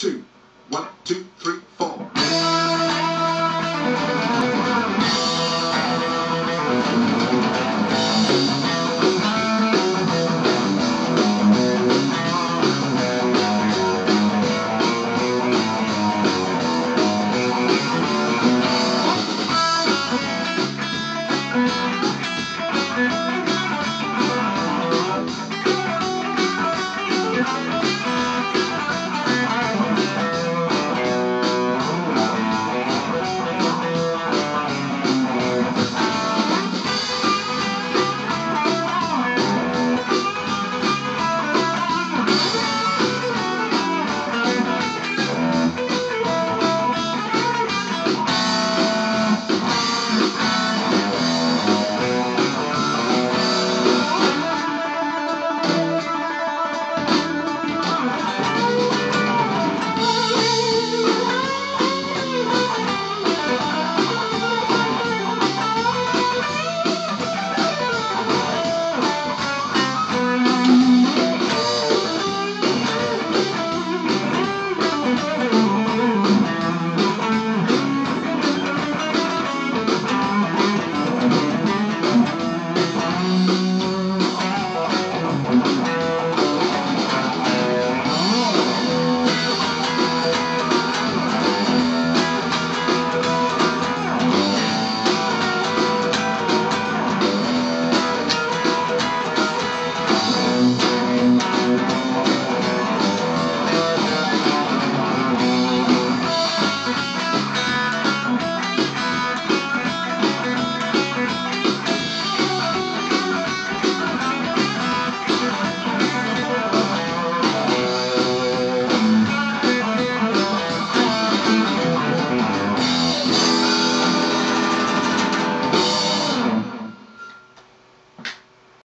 two, one, two, three, four. Thank